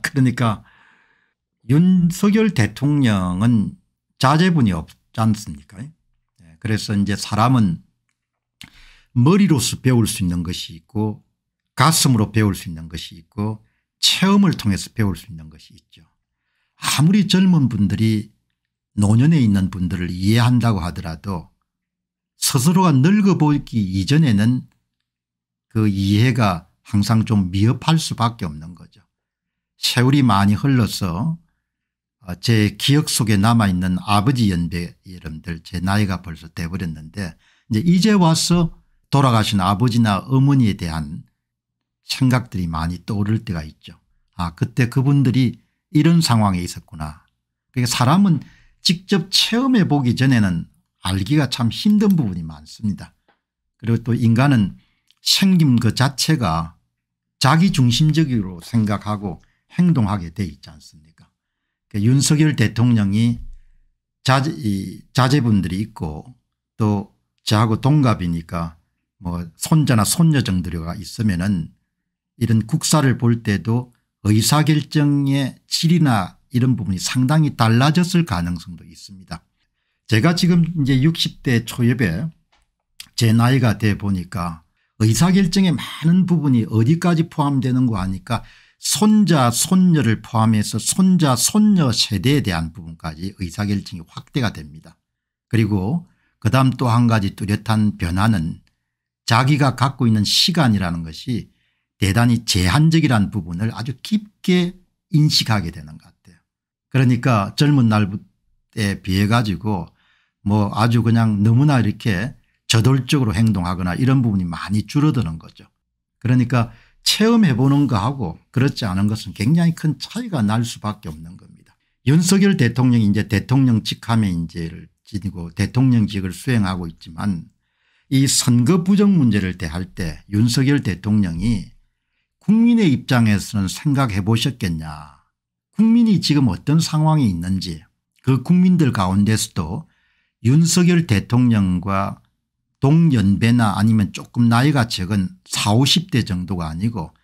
그러니까 윤석열 대통령은 자제분이 없지 않습니까 그래서 이제 사람은 머리로서 배울 수 있는 것이 있고 가슴으로 배울 수 있는 것이 있고 체험을 통해서 배울 수 있는 것이 있죠. 아무리 젊은 분들이 노년에 있는 분들을 이해한다고 하더라도 스스로가 늙어보기 이전에는 그 이해가 항상 좀 미흡할 수밖에 없는 거죠. 세월이 많이 흘러서 어, 제 기억 속에 남아있는 아버지 연배 여러분들 제 나이가 벌써 돼버렸는데 이제 이제 와서 돌아가신 아버지나 어머니에 대한 생각들이 많이 떠오를 때가 있죠. 아 그때 그분들이 이런 상황에 있었구나. 그러니까 사람은 직접 체험해 보기 전에는 알기가 참 힘든 부분이 많습니다. 그리고 또 인간은 생김 그 자체가 자기중심적으로 생각하고 행동하게 돼 있지 않습니까 그 윤석열 대통령이 자제, 자제분들이 있고 또 저하고 동갑이니까 뭐 손자나 손녀 정도가 있으면은 이런 국사를 볼 때도 의사결정의 질이나 이런 부분이 상당히 달라졌을 가능성도 있습니다. 제가 지금 이제 60대 초엽에 제 나이가 돼 보니까 의사결정의 많은 부분이 어디까지 포함되는 거 아니까 손자 손녀를 포함해서 손자 손녀 세대에 대한 부분까지 의사결정이 확대가 됩니다. 그리고 그 다음 또 한 가지 뚜렷한 변화는 자기가 갖고 있는 시간이라는 것이 대단히 제한적이라는 부분을 아주 깊게 인식하게 되는 것 같아요. 그러니까 젊은 날에 비해 가지고 뭐 아주 그냥 너무나 이렇게 저돌적으로 행동하거나 이런 부분이 많이 줄어드는 거죠. 그러니까 체험해 보는 거하고 그렇지 않은 것은 굉장히 큰 차이가 날 수밖에 없는 겁니다. 윤석열 대통령이 이제 대통령 직함에 인재를 지니고 대통령직을 수행하고 있지만 이 선거 부정 문제를 대할 때 윤석열 대통령이 국민의 입장에서는 생각해 보셨겠냐 국민이 지금 어떤 상황이 있는지 그 국민들 가운데서도 윤석열 대통령과 동연배나 아니면 조금 나이가 적은 40, 50대 정도가 아니고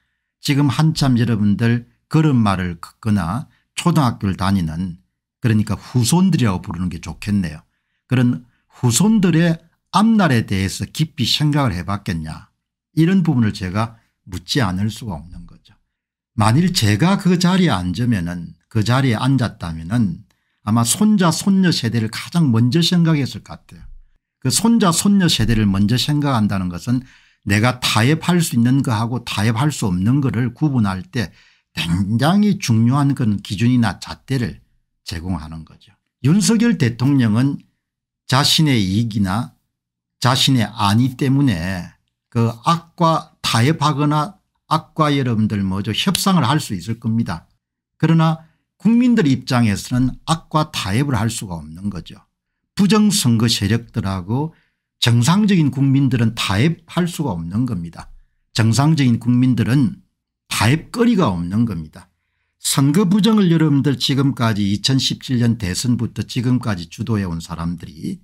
지금 한참 여러분들 그런 말을 듣거나 초등학교를 다니는 그러니까 후손들이라고 부르는 게 좋겠네요. 그런 후손들의 앞날에 대해서 깊이 생각을 해봤겠냐 이런 부분을 제가 묻지 않을 수가 없는 거죠. 만일 제가 그 자리에 앉으면 그 자리에 앉았다면 아마 손자 손녀 세대를 가장 먼저 생각했을 것 같아요. 그 손자 손녀 세대를 먼저 생각한다는 것은 내가 타협할 수 있는 거하고 타협할 수 없는 거를 구분할 때 굉장히 중요한 그런 기준이나 잣대를 제공하는 거죠. 윤석열 대통령은 자신의 이익이나 자신의 안위 때문에 그 악과 타협하거나 악과 여러분들 뭐죠 협상을 할 수 있을 겁니다. 그러나 국민들 입장에서는 악과 타협을 할 수가 없는 거죠. 부정선거 세력들하고 정상적인 국민들은 타협할 수가 없는 겁니다. 정상적인 국민들은 타협거리가 없는 겁니다. 선거 부정을 여러분들 지금까지 2017년 대선부터 지금까지 주도해온 사람들이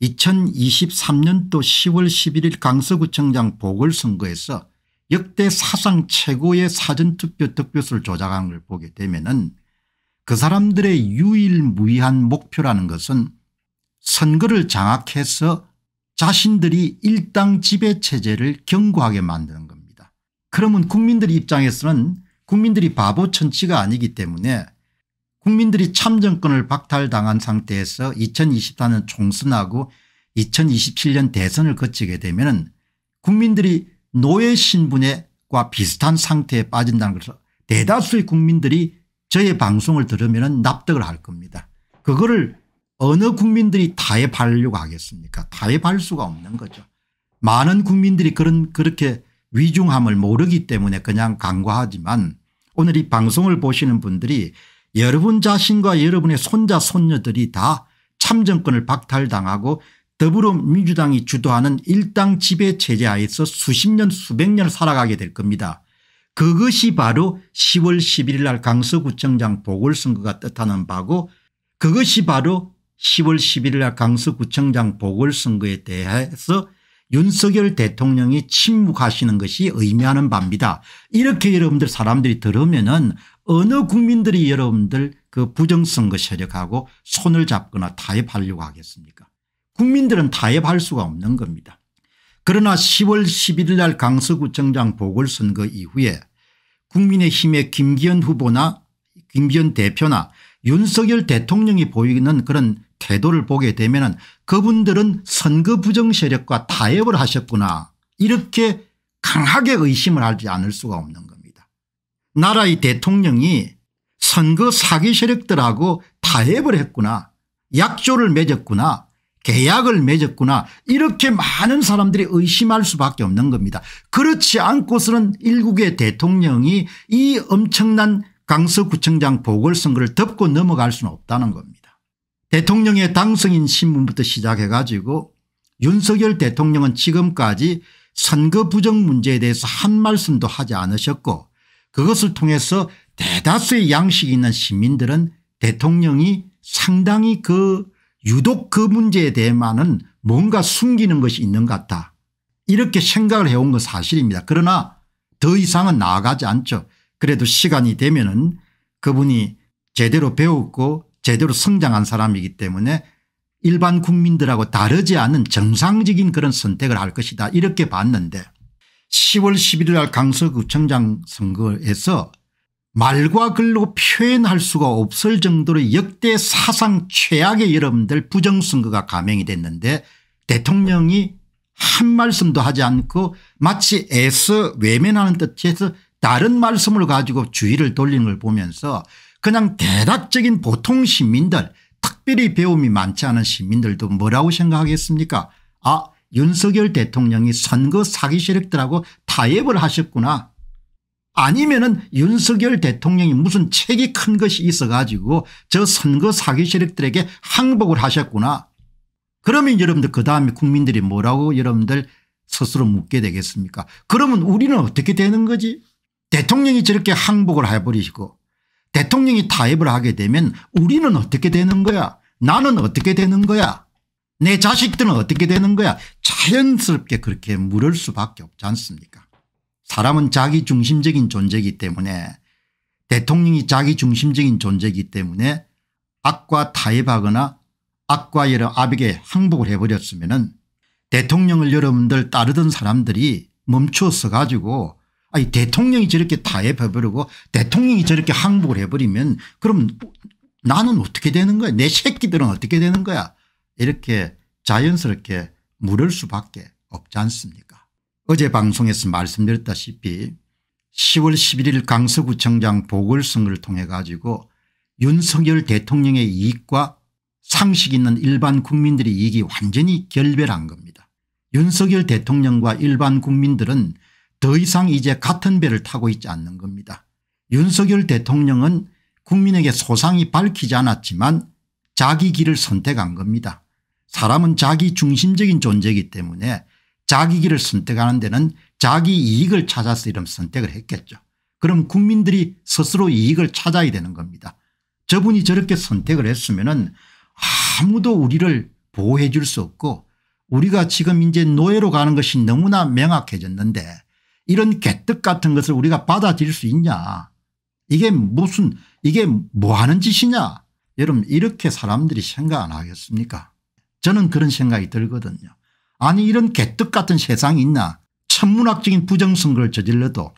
2023년도 10월 11일 강서구청장 보궐선거에서 역대 사상 최고의 사전투표 득표수를 조작한 걸 보게 되면 그 사람들의 유일무이한 목표라는 것은 선거를 장악해서 자신들이 일당 지배체제를 견고하게 만드는 겁니다. 그러면 국민들 입장에서는 국민들이 바보 천치가 아니기 때문에 국민들이 참정권을 박탈당한 상태에서 2024년 총선하고 2027년 대선을 거치게 되면 국민들이 노예 신분과 비슷한 상태에 빠진다는 것을 대다수의 국민들이 저의 방송을 들으면 납득을 할 겁니다. 그거를 어느 국민들이 타협하려고 하겠습니까 타협할 수가 없는 거죠. 많은 국민들이 그런 그렇게 위중함을 모르기 때문에 그냥 간과하지만 오늘 이 방송을 보시는 분들이 여러분 자신과 여러분의 손자 손녀들이 다 참정권을 박탈당하고 더불어민주당이 주도하는 일당 지배 체제 하에서 수십 년 수백 년을 살아가게 될 겁니다. 그것이 바로 10월 11일 날 강서구청장 보궐선거가 뜻하는 바고 그것이 바로 10월 11일 날 강서구청장 보궐선거에 대해서 윤석열 대통령이 침묵하시는 것이 의미하는 바입니다. 이렇게 여러분들 사람들이 들으면 은 어느 국민들이 여러분들 그 부정선거 세력하고 손을 잡거나 타협하려고 하겠습니까 국민들은 타협할 수가 없는 겁니다. 그러나 10월 11일 날 강서구청장 보궐선거 이후에 국민의힘의 김기현 후보나 김기현 대표나 윤석열 대통령이 보이는 그런 태도를 보게 되면 그분들은 선거 부정 세력과 타협을 하셨구나 이렇게 강하게 의심을 하지 않을 수가 없는 겁니다. 나라의 대통령이 선거 사기 세력들하고 타협을 했구나 약조를 맺었구나 계약을 맺었구나 이렇게 많은 사람들이 의심할 수밖에 없는 겁니다. 그렇지 않고서는 일국의 대통령이 이 엄청난 강서구청장 보궐선거를 덮고 넘어갈 수는 없다는 겁니다. 대통령의 당선인 신문부터 시작해 가지고 윤석열 대통령은 지금까지 선거 부정 문제에 대해서 한 말씀도 하지 않으셨고 그것을 통해서 대다수의 양식이 있는 시민들은 대통령이 상당히 그 유독 그 문제에 대해만은 뭔가 숨기는 것이 있는 것 같다. 이렇게 생각을 해온 건 사실입니다. 그러나 더 이상은 나아가지 않죠. 그래도 시간이 되면 은 그분이 제대로 배웠고 제대로 성장한 사람이기 때문에 일반 국민들하고 다르지 않은 정상적인 그런 선택을 할 것이다. 이렇게 봤는데 10월 11일 날 강서구청장 선거에서 말과 글로 표현할 수가 없을 정도로 역대 사상 최악의 여러분들 부정선거가 감행이 됐는데 대통령이 한 말씀도 하지 않고 마치 애써 외면하는 뜻에서 다른 말씀을 가지고 주의를 돌리는 걸 보면서 그냥 대략적인 보통 시민들 특별히 배움이 많지 않은 시민들도 뭐라고 생각하겠습니까? 아 윤석열 대통령이 선거 사기 세력들하고 타협을 하셨구나. 아니면 은 윤석열 대통령이 무슨 책이 큰 것이 있어 가지고 저 선거 사기 세력들에게 항복을 하셨구나. 그러면 여러분들 그 다음에 국민들이 뭐라고 여러분들 스스로 묻게 되겠습니까? 그러면 우리는 어떻게 되는 거지? 대통령이 저렇게 항복을 해버리시고 대통령이 타협을 하게 되면 우리는 어떻게 되는 거야? 나는 어떻게 되는 거야? 내 자식들은 어떻게 되는 거야? 자연스럽게 그렇게 물을 수밖에 없지 않습니까? 사람은 자기 중심적인 존재이기 때문에 대통령이 자기 중심적인 존재이기 때문에 악과 타협하거나 악과 여러 압에게 항복을 해버렸으면 대통령을 여러분들 따르던 사람들이 멈춰서 가지고 아니 대통령이 저렇게 타협해버리고 대통령이 저렇게 항복을 해버리면 그럼 나는 어떻게 되는 거야? 내 새끼들은 어떻게 되는 거야? 이렇게 자연스럽게 물을 수밖에 없지 않습니까? 어제 방송에서 말씀드렸다시피 10월 11일 강서구청장 보궐선거를 통해 가지고 윤석열 대통령의 이익과 상식 있는 일반 국민들의 이익이 완전히 결별한 겁니다. 윤석열 대통령과 일반 국민들은 더 이상 이제 같은 배를 타고 있지 않는 겁니다. 윤석열 대통령은 국민에게 소상히 밝히지 않았지만 자기 길을 선택한 겁니다. 사람은 자기 중심적인 존재이기 때문에 자기 길을 선택하는 데는 자기 이익을 찾아서 이런 선택을 했겠죠. 그럼 국민들이 스스로 이익을 찾아야 되는 겁니다. 저분이 저렇게 선택을 했으면 아무도 우리를 보호해 줄 수 없고 우리가 지금 이제 노예로 가는 것이 너무나 명확해졌는데 이런 개떡 같은 것을 우리가 받아들일 수 있냐? 이게 무슨 이게 뭐 하는 짓이냐? 여러분 이렇게 사람들이 생각 안 하겠습니까? 저는 그런 생각이 들거든요. 아니 이런 개떡 같은 세상이 있나? 천문학적인 부정선거를 저질러도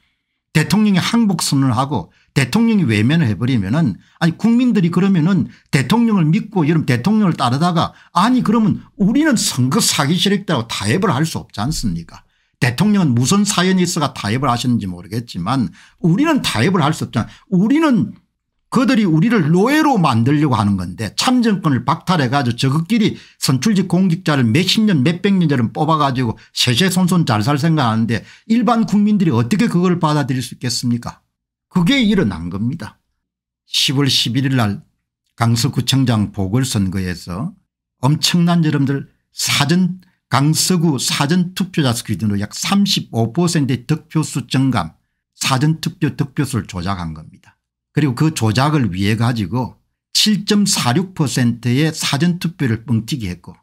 대통령이 항복선언을 하고 대통령이 외면을 해버리면 은 아니 국민들이 그러면 은 대통령을 믿고 여러분 대통령을 따르다가 아니 그러면 우리는 선거 사기 세력들하고 타협을 할 수 없지 않습니까 대통령은 무슨 사연이 있어가 타협을 하셨는지 모르겠지만 우리는 타협을 할 수 없잖아 우리는 그들이 우리를 노예로 만들려고 하는 건데 참정권을 박탈해 가지고 저것끼리 선출직 공직자를 몇십 년 몇백 년전을 뽑아 가지고 세세손손 잘 살 생각하는데 일반 국민들이 어떻게 그걸 받아들일 수 있겠습니까 그게 일어난 겁니다. 10월 11일 날 강서구청장 보궐선거에서 엄청난 여러분들 사전 강서구 사전투표자 수 기준으로 약 35%의 득표수 증감 사전투표 득표수를 조작한 겁니다. 그리고 그 조작을 위해 가지고 7.46%의 사전투표를 뻥튀기 했고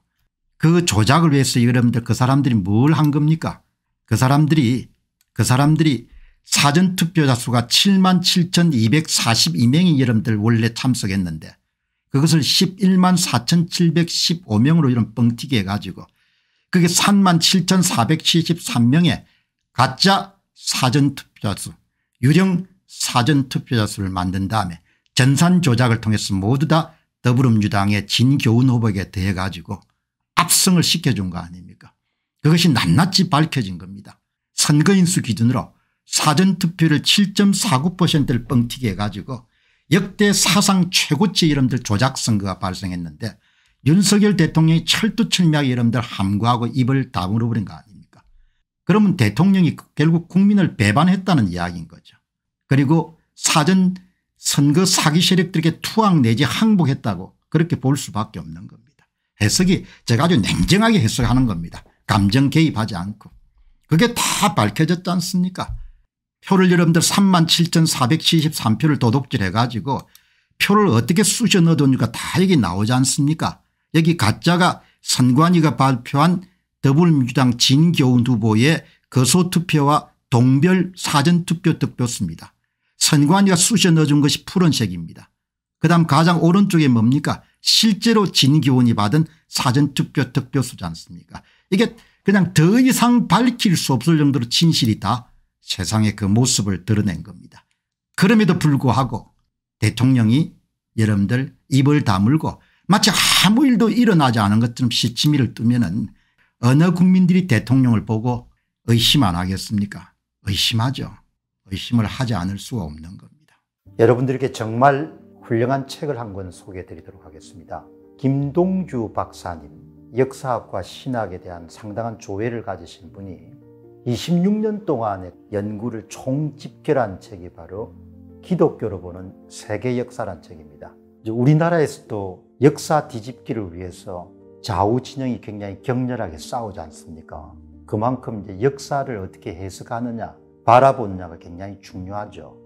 그 조작을 위해서 여러분들 그 사람들이 뭘 한 겁니까 그 사람들이 그 사람들이 사전투표자 수가 7만 7242명이 여러분들 원래 참석했는데 그것을 11만 4715명으로 이런 뻥튀기 해가지고 그게 3만 7473명의 가짜 사전투표자 수 유령 사전투표자 수를 만든 다음에 전산 조작을 통해서 모두 다 더불어민주당의 진교훈 후보에게 대해 가지고 압승을 시켜준 거 아닙니까 그것이 낱낱이 밝혀진 겁니다. 선거인수 기준으로 사전투표를 7.49%를 뻥튀기 해가지고 역대 사상 최고치 이름들 조작선거가 발생했는데 윤석열 대통령이 철두철미하게 여러분들 함구하고 입을 다물어 버린 거 아닙니까 그러면 대통령이 결국 국민을 배반했다는 이야기인 거죠. 그리고 사전 선거 사기 세력들에게 투항 내지 항복했다고 그렇게 볼 수밖에 없는 겁니다. 해석이 제가 아주 냉정하게 해석하는 겁니다. 감정 개입하지 않고. 그게 다 밝혀졌지 않습니까 표를 여러분들 3만 7,473표를 도둑질 해 가지고 표를 어떻게 쑤셔 넣어두니까 다 여기 나오지 않습니까 여기 가짜가 선관위가 발표한 더불어민주당 진교훈 후보의 거소투표와 동별 사전투표 득표수입니다. 선관위가 쑤셔 넣어준 것이 푸른색입니다. 그 다음 가장 오른쪽에 뭡니까 실제로 진교훈이 받은 사전투표 득표수지 않습니까 이게 그냥 더 이상 밝힐 수 없을 정도로 진실이 다 세상의 그 모습을 드러낸 겁니다. 그럼에도 불구하고 대통령이 여러분들 입을 다물고 마치 아무 일도 일어나지 않은 것처럼 시치미를 뜨면 어느 국민들이 대통령을 보고 의심 안 하겠습니까 의심하죠. 의심을 하지 않을 수가 없는 겁니다. 여러분들에게 정말 훌륭한 책을 한 권 소개해 드리도록 하겠습니다. 김동주 박사님 역사학과 신학에 대한 상당한 조회를 가지신 분이 26년 동안의 연구를 총집결한 책이 바로 기독교로 보는 세계 역사란 책입니다. 우리나라에서도 역사 뒤집기를 위해서 좌우 진영이 굉장히 격렬하게 싸우지 않습니까? 그만큼 이제 역사를 어떻게 해석하느냐, 바라보느냐가 굉장히 중요하죠.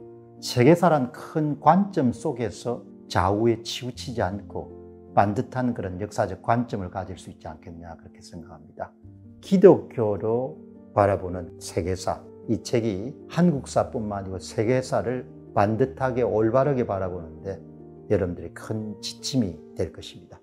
세계사란 큰 관점 속에서 좌우에 치우치지 않고 반듯한 그런 역사적 관점을 가질 수 있지 않겠냐 그렇게 생각합니다. 기독교로 바라보는 세계사 이 책이 한국사뿐만 아니고 세계사를 반듯하게 올바르게 바라보는데 여러분들이 큰 지침이 될 것입니다.